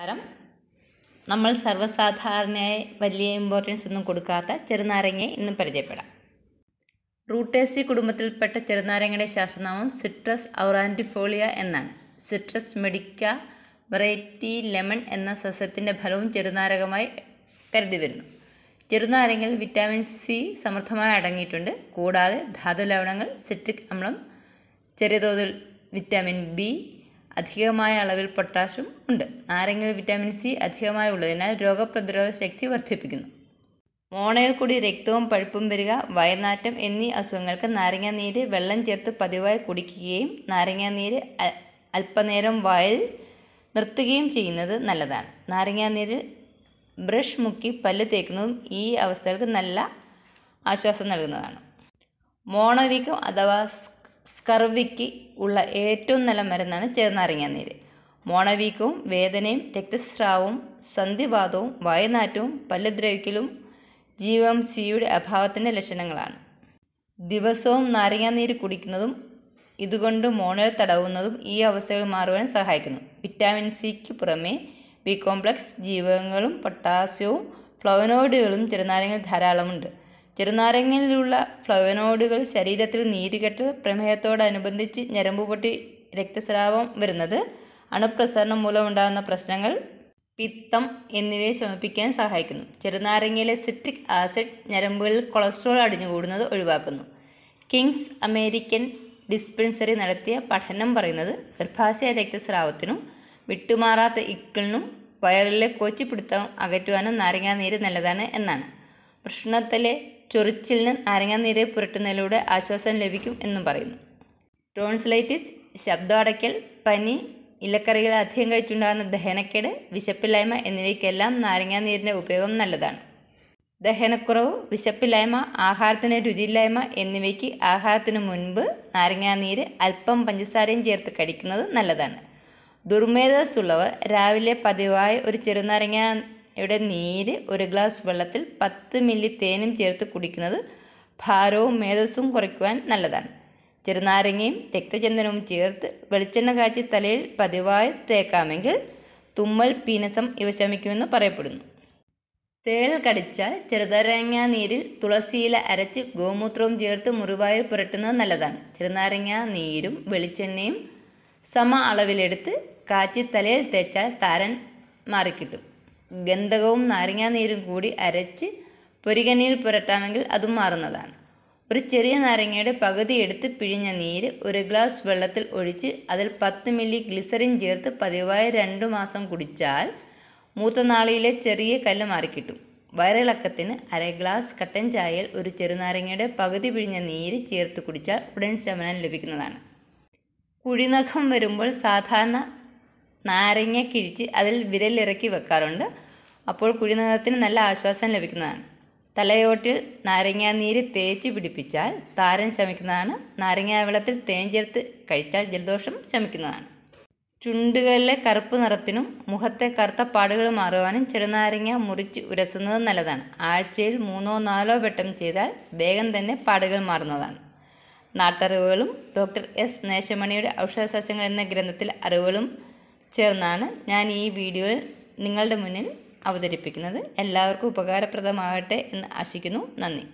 നമസ്കാരം. നമ്മൾ സർവസാധാരണയായി വലിയ ഇമ്പോർട്ടൻസ് ഒന്നും കൊടുക്കാത്ത ചെറുനാരങ്ങയെ ഇന്ന് പരിചയപ്പെടാം. റൂട്ടേസി കുടുംബത്തിൽപ്പെട്ട ചെറുനാരങ്ങയുടെ ശാസ്ത്രനാമം സിട്രസ് ഔറാന്റിഫോളിയ എന്നാണ്. സിട്രസ് മെഡിക്ക വെറൈറ്റി ലെമൺ എന്ന സസ്യത്തിന്റെ ഫലവും ചെറുനാരകമായി കരുതി വരുന്നു. ചെറുനാരങ്ങയിൽ വിറ്റാമിൻ സി സമൃദ്ധമായി അടങ്ങിയിട്ടുണ്ട്. കൂടാതെ ധാതു ലവണങ്ങൾ സിട്രിക് അമ്ലം ചെറിയ തോതിൽ വിറ്റാമിൻ ബി അധികമായ അളവിൽ പൊട്ടാഷ്യം ഉണ്ട്. നാരങ്ങയിൽ വിറ്റാമിൻ സി അധികമായി ഉള്ളതിനാൽ രോഗപ്രതിരോധ ശക്തി വർദ്ധിപ്പിക്കുന്നു. മോണയിൽ കൂടി രക്തവും പഴുപ്പും വരിക വയനാറ്റം എന്നീ അസുഖങ്ങൾക്ക് നാരങ്ങാനീര് വെള്ളം ചേർത്ത് പതിവായി കുടിക്കുകയും നാരങ്ങാനീര് നീര് അല്പനേരം വായിൽ നിർത്തുകയും ചെയ്യുന്നത് നല്ലതാണ്. നാരങ്ങാനീരിൽ ബ്രഷ് മുക്കി പല്ല് തേക്കുന്നതും ഈ അവസ്ഥകൾക്ക് നല്ല ആശ്വാസം നൽകുന്നതാണ്. മോണവീക്കം അഥവാ സ്കർവിക്ക് ഉള്ള ഏറ്റവും നല്ല മരുന്നാണ് ചെറുനാരങ്ങാനീര് മോണവീക്കവും വേദനയും രക്തസ്രാവവും സന്ധിവാതവും വയനാറ്റവും പല്ലുദ്രവിക്കലും ജീവം സിയുടെ അഭാവത്തിന്റെ ലക്ഷണങ്ങളാണ്. ദിവസവും നാരങ്ങാനീര് കുടിക്കുന്നതും ഇതുകൊണ്ട് മോണൽ തടവുന്നതും ഈ അവസ്ഥകൾ മാറുവാൻ സഹായിക്കുന്നു. വിറ്റാമിൻ സിക്ക് പുറമേ ബി കോംപ്ലക്സ് ജീവകങ്ങളും പൊട്ടാസ്യവും ഫ്ലവനോയിഡുകളും ചെറുനാരങ്ങയിൽ ധാരാളമുണ്ട്. ചെറുനാരങ്ങയിലുള്ള ഫ്ലവനോയിഡുകൾ ശരീരത്തിൽ നീരുകെട്ട് പ്രമേഹത്തോടനുബന്ധിച്ച് ഞരമ്പ് പൊട്ടി രക്തസ്രാവം വരുന്നത് അണുപ്രസരണം മൂലമുണ്ടാകുന്ന പ്രശ്നങ്ങൾ പിത്തം എന്നിവയെ ശമിപ്പിക്കാൻ സഹായിക്കുന്നു. ചെറുനാരങ്ങയിലെ സിട്രിക് ആസിഡ് ഞരമ്പുകളിൽ കൊളസ്ട്രോൾ അടിഞ്ഞുകൂടുന്നത് ഒഴിവാക്കുന്നു. കിങ്സ് അമേരിക്കൻ ഡിസ്പെൻസറി നടത്തിയ പഠനം പറയുന്നത് ഗർഭാശയ രക്തസ്രാവത്തിനും വിട്ടുമാറാത്ത ഇക്കിളിനും വയറിലെ കൊച്ചിപ്പിടുത്തം അകറ്റുവാനും നാരങ്ങാനീര് നല്ലതാണ് എന്നാണ്. വൃഷ്ണത്തിലെ ചൊറിച്ചിലിന് നാരങ്ങാനീര് പുരട്ടുന്നതിലൂടെ ആശ്വാസം ലഭിക്കും എന്നും പറയുന്നു. ടോൺസിലൈറ്റിസ് ശബ്ദം അടയ്ക്കൽ പനി ഇലക്കറികൾ അധികം കഴിച്ചുണ്ടാകുന്ന ദഹനക്കേട് വിശപ്പില്ലായ്മ എന്നിവയ്ക്കെല്ലാം നാരങ്ങാനീരിന്റെ ഉപയോഗം നല്ലതാണ്. ദഹനക്കുറവ് വിശപ്പില്ലായ്മ ആഹാരത്തിന് രുചിയില്ലായ്മ എന്നിവയ്ക്ക് ആഹാരത്തിന് മുൻപ് നാരങ്ങാനീര് അല്പം പഞ്ചസാരയും ചേർത്ത് കടിക്കുന്നത് നല്ലതാണ്. ദുർമേധസ്സുള്ളവർ രാവിലെ പതിവായി ഒരു ചെറുനാരങ്ങയുടെ നീര് ഒരു ഗ്ലാസ് വെള്ളത്തിൽ പത്ത് മില്ലി തേനും ചേർത്ത് കുടിക്കുന്നത് ഭാരവും മേധസ്സും കുറയ്ക്കുവാൻ നല്ലതാണ്. ചെറുനാരങ്ങയും രക്തചന്ദനവും ചേർത്ത് വെളിച്ചെണ്ണ കാച്ചി തലയിൽ പതിവായി തേക്കാമെങ്കിൽ തുമ്മൽ പീനസം ഇവ ശമിക്കുമെന്ന് പറയപ്പെടുന്നു. തേൾ കടിച്ചാൽ ചെറുനാരങ്ങ നീരിൽ തുളസിയില അരച്ച് ഗോമൂത്രവും ചേർത്ത് മുറിവായിൽ പുരട്ടുന്നത് നല്ലതാണ്. ചെറുനാരങ്ങ നീരും വെളിച്ചെണ്ണയും സമ അളവിലെടുത്ത് കാച്ചി തലയിൽ തേച്ചാൽ താരൻ മാറിക്കിട്ടും. ഗന്ധകവും നാരങ്ങാനീരും കൂടി അരച്ച് പൊരികണ്ണിയിൽ പുരട്ടാമെങ്കിൽ അതും മാറുന്നതാണ്. ഒരു ചെറിയ നാരങ്ങയുടെ പകുതി എടുത്ത് പിഴിഞ്ഞ നീര് ഒരു ഗ്ലാസ് വെള്ളത്തിൽ ഒഴിച്ച് അതിൽ പത്ത് മില്ലി ഗ്ലിസറിൻ ചേർത്ത് പതിവായി രണ്ടു മാസം കുടിച്ചാൽ മൂത്തനാളിയിലെ ചെറിയ കല്ല് മാറിക്കിട്ടും. വയറിളക്കത്തിന് അര ഗ്ലാസ് കട്ടൻ ചായയിൽ ഒരു ചെറുനാരങ്ങയുടെ പകുതി പിഴിഞ്ഞ നീര് ചേർത്ത് കുടിച്ചാൽ ഉടൻ ശമനം ലഭിക്കുന്നതാണ്. കുഴിനഖം വരുമ്പോൾ സാധാരണ നാരങ്ങ കിഴിച്ച് അതിൽ വിരലിറക്കി വെക്കാറുണ്ട്. അപ്പോൾ കുഴിനീളത്തിന് നല്ല ആശ്വാസം ലഭിക്കുന്നതാണ്. തലയോട്ടിൽ നാരങ്ങാനീര് തേച്ച് പിടിപ്പിച്ചാൽ താരൻ ശമിക്കുന്നതാണ്. നാരങ്ങാ വെള്ളത്തിൽ തേൻ ചേർത്ത് കഴിച്ചാൽ ജലദോഷം ശമിക്കുന്നതാണ്. ചുണ്ടുകളിലെ കറുപ്പ് നിറത്തിനും മുഖത്തെ കറുത്ത പാടുകൾ മാറുവാനും ചെറുനാരങ്ങ മുറിച്ച് ഉരസുന്നത് നല്ലതാണ്. ആഴ്ചയിൽ മൂന്നോ നാലോ വെട്ടം ചെയ്താൽ വേഗം തന്നെ പാടുകൾ മാറുന്നതാണ്. നാട്ടറിവുകളും ഡോക്ടർ എസ് നേശമണിയുടെ ഔഷധസസ്യങ്ങൾ എന്ന ഗ്രന്ഥത്തിൽ അറിവുകളും ചേർന്നാണ് ഞാൻ ഈ വീഡിയോയിൽ നിങ്ങളുടെ മുന്നിൽ അവതരിപ്പിക്കുന്നത്. എല്ലാവർക്കും ഉപകാരപ്രദമാകട്ടെ എന്ന് ആശിക്കുന്നു. നന്ദി.